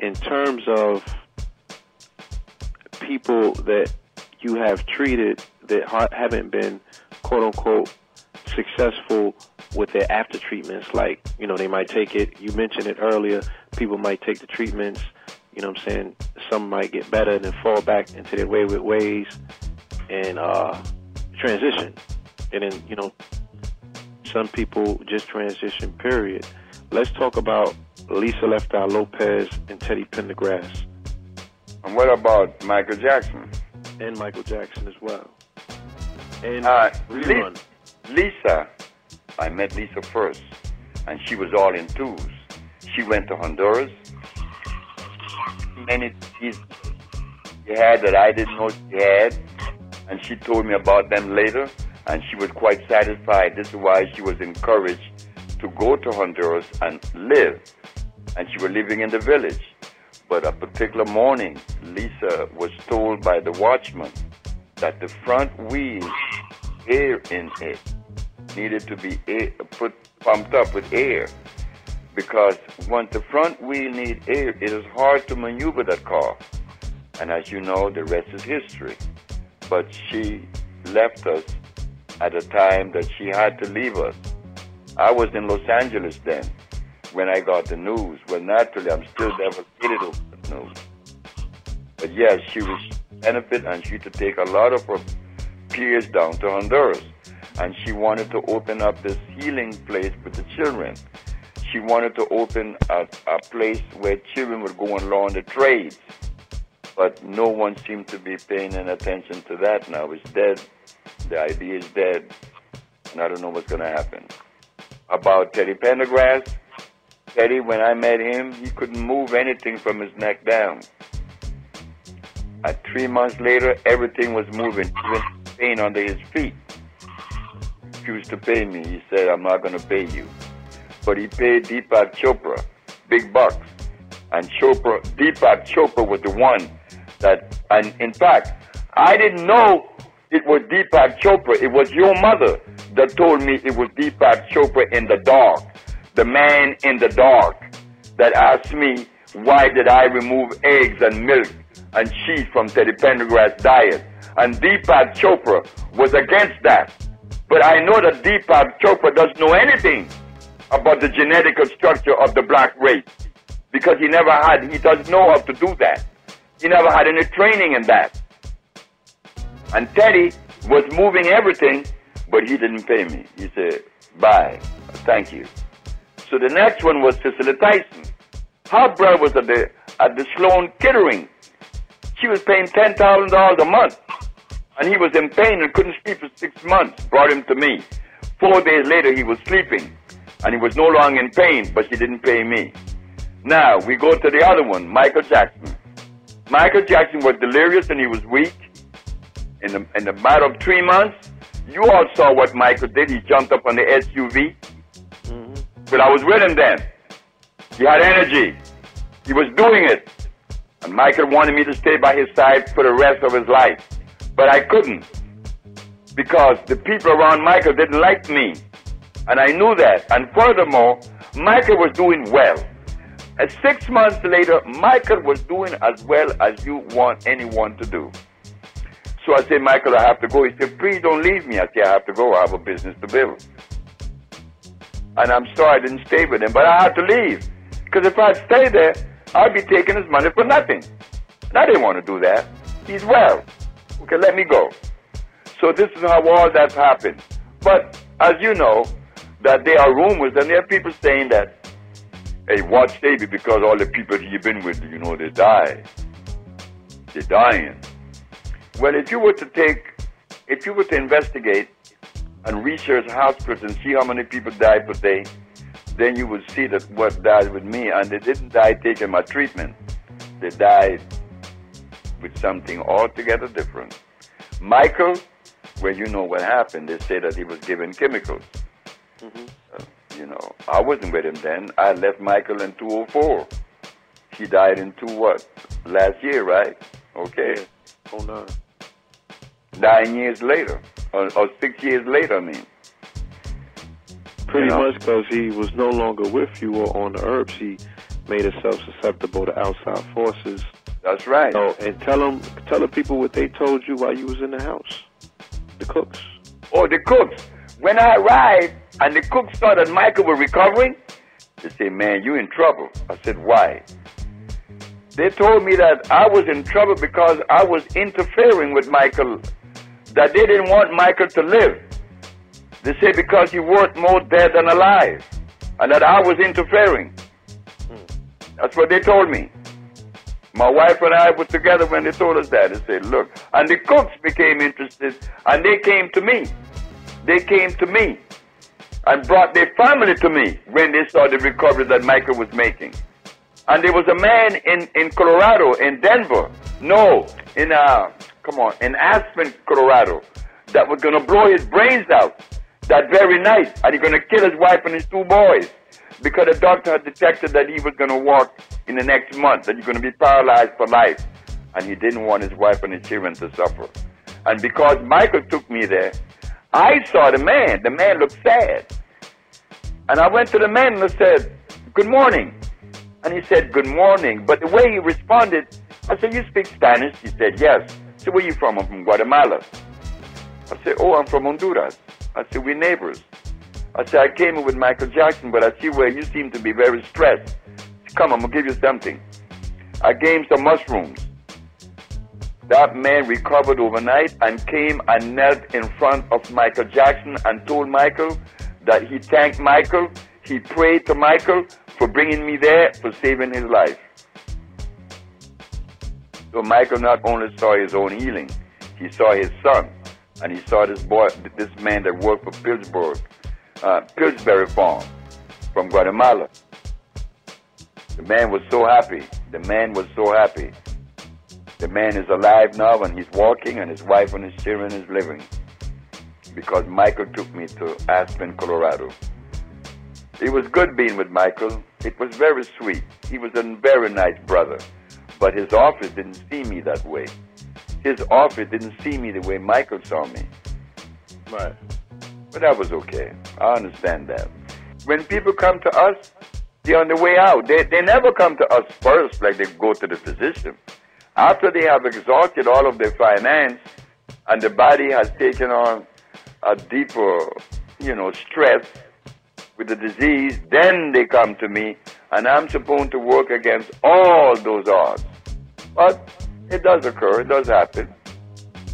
in terms of people that you have treated that ha- haven't been quote unquote successful with their after treatments, like, you know, they might take it, you mentioned it earlier, people might take the treatments, you know what I'm saying? Some might get better and then fall back into their wayward ways and uh, transition. And then, you know, some people just transition, period. Let's talk about Lisa Left Eye Lopez and Teddy Pendergrass. And what about Michael Jackson? And Michael Jackson as well. And Uh, Rerun. Lisa, I met Lisa first, and she was all in twos. She went to Honduras. Many diseases she had that I didn't know she had, and she told me about them later, and she was quite satisfied. This is why she was encouraged to go to Honduras and live, and she was living in the village. But a particular morning, Lisa was told by the watchman that the front wheel air in it needed to be air, put pumped up with air because once the front wheel need air, it is hard to maneuver that car. And as you know, the rest is history. But she left us at a time that she had to leave us. I was in Los Angeles then when I got the news. Well, naturally, I'm still devastated over the news. But yes, she was benefit and she to take a lot of her peers down to Honduras. And she wanted to open up this healing place for the children. She wanted to open a, a place where children would go and learn the trades. But no one seemed to be paying any attention to that now. It's dead. The idea is dead. And I don't know what's going to happen. About Teddy Pendergrass, Teddy, when I met him, he couldn't move anything from his neck down. At three months later, everything was moving, even pain under his feet. He refused to pay me. He said, I'm not going to pay you. But he paid Deepak Chopra big bucks. And Chopra, Deepak Chopra was the one that, and in fact, I didn't know it was Deepak Chopra. It was your mother that told me it was Deepak Chopra in the dark, the man in the dark that asked me why did I remove eggs and milk and cheese from Teddy Pendergrass' diet. And Deepak Chopra was against that. But I know that Deepak Chopra doesn't know anything about the genetical structure of the black race because he never had, he doesn't know how to do that. He never had any training in that. And Teddy was moving everything, but he didn't pay me. He said, bye, thank you. So the next one was Cicely Tyson. Her brother was at the, at the Sloan Kettering. She was paying $10,000 a month. And he was in pain and couldn't sleep for six months. Brought him to me. Four days later, he was sleeping. And he was no longer in pain, but she didn't pay me. Now, we go to the other one, Michael Jackson. Michael Jackson was delirious and he was weak. In the, in the matter of three months, you all saw what Michael did. He jumped up on the SUV. Mm-hmm. But I was with him then. He had energy. He was doing it. And Michael wanted me to stay by his side for the rest of his life. But I couldn't. Because the people around Michael didn't like me. And I knew that. And furthermore, Michael was doing well. And six months later, Michael was doing as well as you want anyone to do. So I said, Michael, I have to go. He said, please don't leave me. I said, I have to go. I have a business to build. And I'm sorry I didn't stay with him, but I had to leave. Because if I'd stayed there, I'd be taking his money for nothing. And I didn't want to do that. He's well. Okay, let me go. So this is how all that happened. But as you know, that there are rumors and there are people saying that, hey, watch Davy because all the people you've been with, you know, they die. They're dying. Well, if you were to take, if you were to investigate and research hospitals and see how many people die per day, then you would see that what died with me, and they didn't die taking my treatment. They died with something altogether different. Michael, well, you know what happened. They say that he was given chemicals. Uh, you know, I wasn't with him then. I left Michael in 204. He died in two what? Last year, right? Okay. Oh no. Nine years later, or, or six years later, I mean. Pretty You know? much because he was no longer with you or on the herbs. He made himself susceptible to outside forces. That's right. So, and tell them, tell the people what they told you while you was in the house. The cooks. Oh, the cooks. When I arrived and the cooks saw that Michael was recovering, they say, man, you in trouble. I said, why? They told me that I was in trouble because I was interfering with Michael, that they didn't want Michael to live. They say because he worked more dead than alive, and that I was interfering. That's what they told me. My wife and I were together when they told us that. They said, look, and the cooks became interested, and they came to me. They came to me and brought their family to me when they saw the recovery that Michael was making. And there was a man in, in Colorado, in Denver, no, in, uh, come on, in Aspen, Colorado, that was going to blow his brains out that very night. And he's going to kill his wife and his two boys because the doctor had detected that he was going to walk in the next month, that he's going to be paralyzed for life. And he didn't want his wife and his children to suffer. And because Michael took me there, I saw the man. The man looked sad. And I went to the man and I said, Good morning. And he said, Good morning. But the way he responded, I said, You speak Spanish? He said, Yes. Said, Where you from? I'm from Guatemala. I said, Oh, I'm from Honduras. I said, We're neighbors. I said, I came in with Michael Jackson, but I see where you seem to be very stressed. Said, Come, I'm going to give you something. I gave him some mushrooms. That man recovered overnight and came and knelt in front of Michael Jackson and told Michael that he thanked Michael, he prayed to Michael for bringing me there, for saving his life. So Michael not only saw his own healing, he saw his son, and he saw this boy, this man that worked for Pittsburgh, uh, Pillsbury Farm from Guatemala. The man was so happy. The man was so happy. The man is alive now and he's walking and his wife and his children is living. Because Michael took me to Aspen, Colorado. It was good being with Michael. It was very sweet. He was a very nice brother. But his office didn't see me that way. His office didn't see me the way Michael saw me. Right. But that was okay. I understand that. When people come to us, they're on the way out. They, they never come to us first like they go to the physician. After they have exhausted all of their finance and the body has taken on a deeper, you know, stress with the disease, then they come to me and I'm supposed to work against all those odds. But it does occur, it does happen.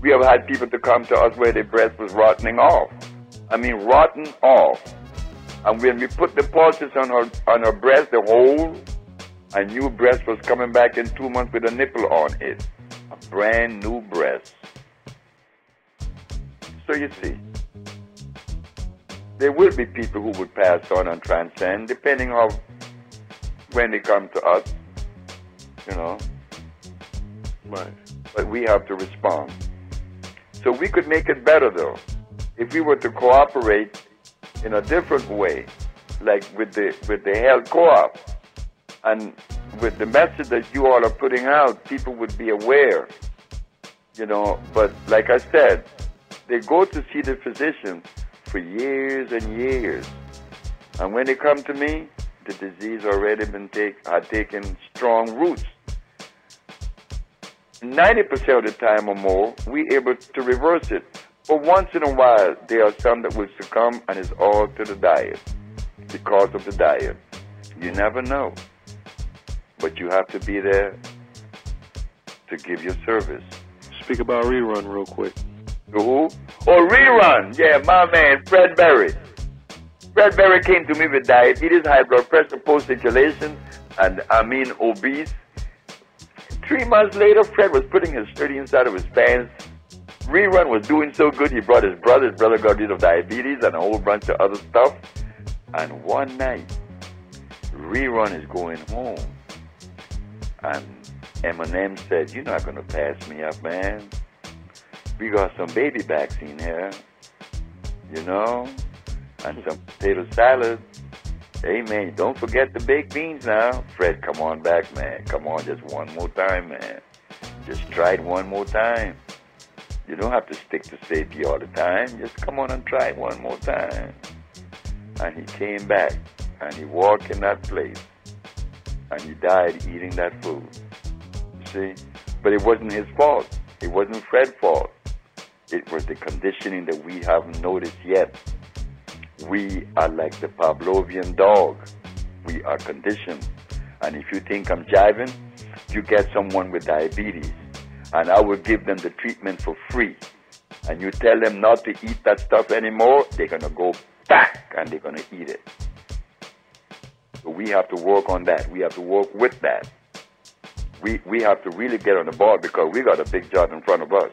We have had people to come to us where their breast was rotting off. I mean, rotten off. And when we put the poultices on her on her breast, the whole a new breast was coming back in two months with a nipple on it. A brand new breast. So you see, there will be people who would pass on and transcend, depending on when they come to us, you know. Right. But we have to respond. So we could make it better though, if we were to cooperate in a different way, like with the with the health co-op and with the message that you all are putting out, people would be aware, you know. But like I said, they go to see the physician for years and years, and when they come to me, the disease already been take had taken strong roots. Ninety percent of the time or more, we able to reverse it. But once in a while, there are some that will succumb, and it's all to the diet because of the diet. You never know but you have to be there to give your service. Speak about rerun real quick. Who? Oh, rerun. Yeah, my man, Fred Berry. Fred Berry came to me with diabetes, high blood pressure, post circulation, and I mean obese. Three months later, Fred was putting his shirt inside of his pants. Rerun was doing so good, he brought his brother. His brother got rid of diabetes and a whole bunch of other stuff. And one night, Rerun is going home. And Eminem said, You're not going to pass me up, man. We got some baby in here, you know, and some potato salad. Man, don't forget the baked beans now. Fred, come on back, man. Come on, just one more time, man. Just try it one more time. You don't have to stick to safety all the time. Just come on and try it one more time. And he came back and he walked in that place and he died eating that food. See? But it wasn't his fault. It wasn't Fred's fault. It was the conditioning that we haven't noticed yet. We are like the Pavlovian dog. We are conditioned. And if you think I'm jiving, you get someone with diabetes. And I will give them the treatment for free. And you tell them not to eat that stuff anymore, they're going to go back and they're going to eat it. So we have to work on that. We have to work with that. We, we have to really get on the ball because we got a big job in front of us.